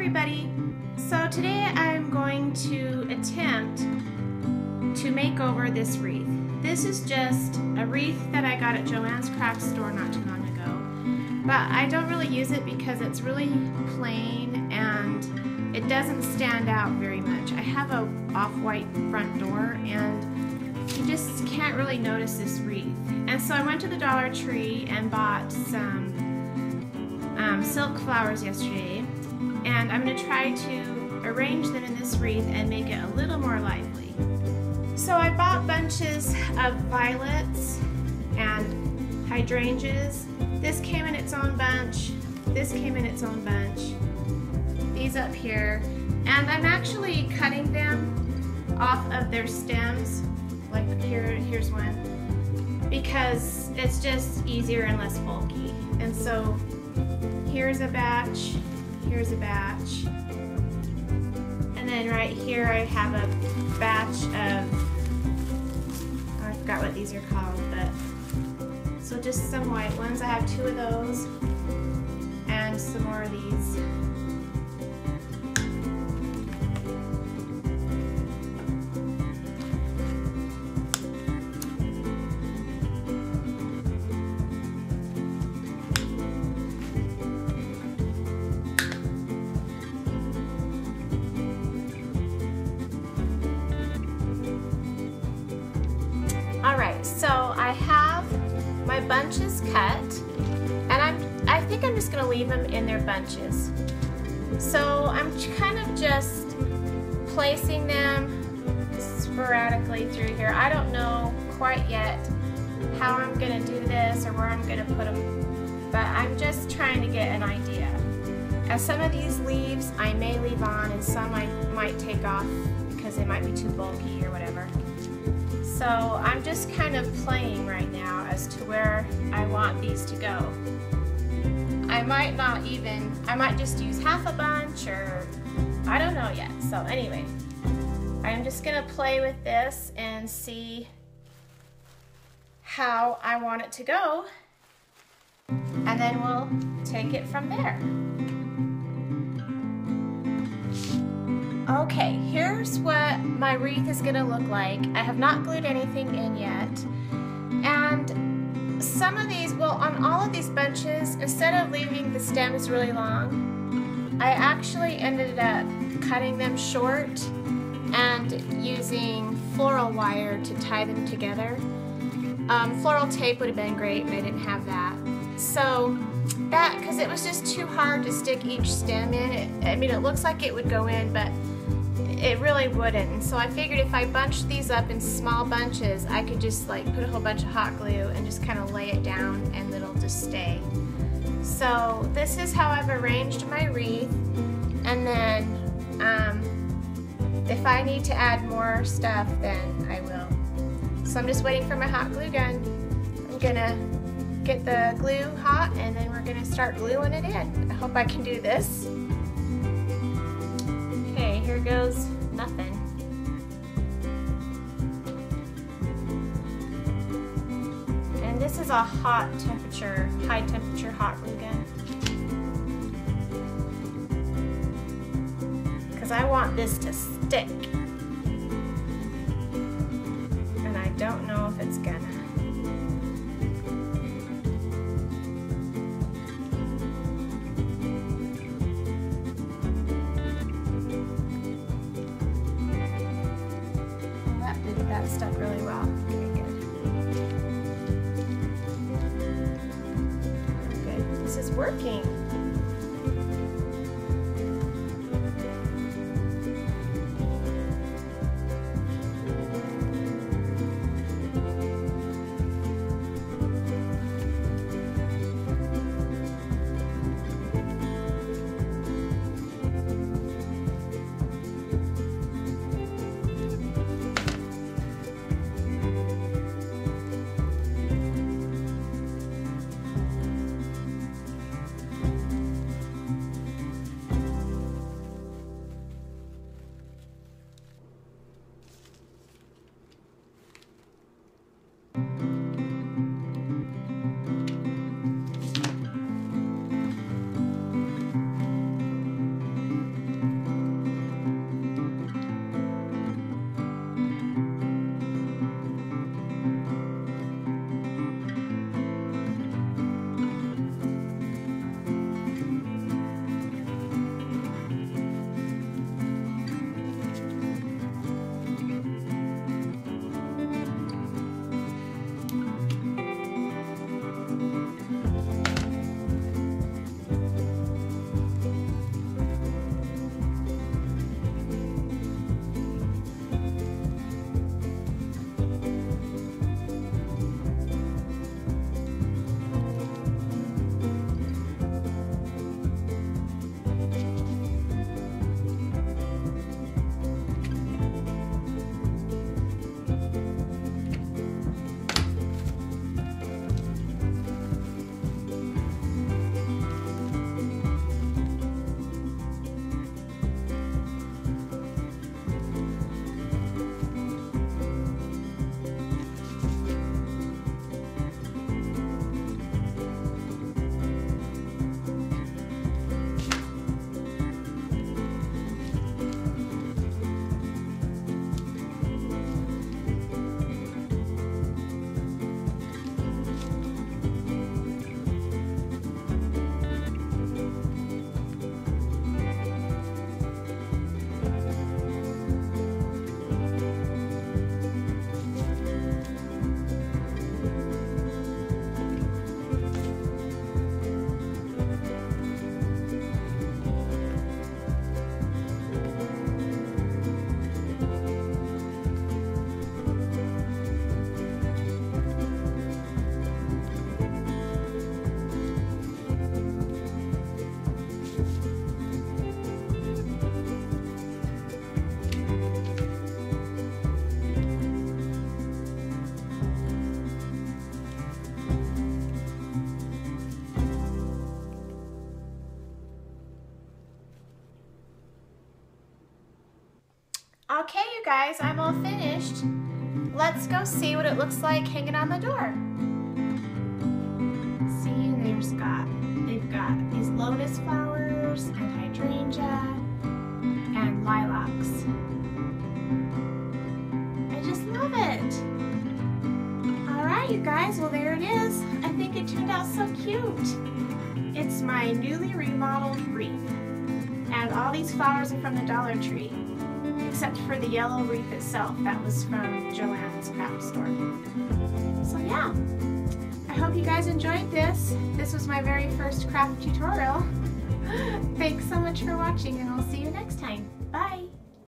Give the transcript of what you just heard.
everybody. So today I'm going to attempt to make over this wreath. This is just a wreath that I got at Joann's craft store not too long ago. But I don't really use it because it's really plain and it doesn't stand out very much. I have a off-white front door and you just can't really notice this wreath. And so I went to the Dollar Tree and bought some um, silk flowers yesterday and I'm going to try to arrange them in this wreath and make it a little more lively. So I bought bunches of violets and hydrangeas. This came in its own bunch. This came in its own bunch. These up here. And I'm actually cutting them off of their stems. Like here, here's one. Because it's just easier and less bulky. And so here's a batch Here's a batch. And then right here I have a batch of, oh, I forgot what these are called, but, so just some white ones. I have two of those and some more of these. Bunches cut and I'm, I think I'm just going to leave them in their bunches. So I'm kind of just placing them sporadically through here. I don't know quite yet how I'm going to do this or where I'm going to put them, but I'm just trying to get an idea. As some of these leaves I may leave on and some I might take off because they might be too bulky or whatever. So I'm just kind of playing right now as to where I want these to go. I might not even, I might just use half a bunch or I don't know yet. So anyway, I'm just gonna play with this and see how I want it to go. And then we'll take it from there. Okay, here's what my wreath is gonna look like. I have not glued anything in yet. And some of these, well on all of these bunches, instead of leaving the stems really long, I actually ended up cutting them short and using floral wire to tie them together. Um, floral tape would have been great, but I didn't have that. So that, because it was just too hard to stick each stem in. It, I mean, it looks like it would go in, but it really wouldn't. So I figured if I bunched these up in small bunches, I could just like put a whole bunch of hot glue and just kind of lay it down and it'll just stay. So this is how I've arranged my wreath. And then um, if I need to add more stuff, then I will. So I'm just waiting for my hot glue gun. I'm gonna get the glue hot and then we're gonna start gluing it in. I hope I can do this goes nothing. And this is a hot temperature, high temperature hot gun. Because I want this to stick. And I don't know if it's gonna. Stuck really well. Okay, good. Good. This is working. Okay, you guys, I'm all finished. Let's go see what it looks like hanging on the door. See, there's got, they've got these lotus flowers and hydrangea and lilacs. I just love it. All right, you guys, well there it is. I think it turned out so cute. It's my newly remodeled wreath. And all these flowers are from the Dollar Tree except for the yellow wreath itself that was from Joann's craft store. So yeah, I hope you guys enjoyed this. This was my very first craft tutorial. Thanks so much for watching and I'll see you next time.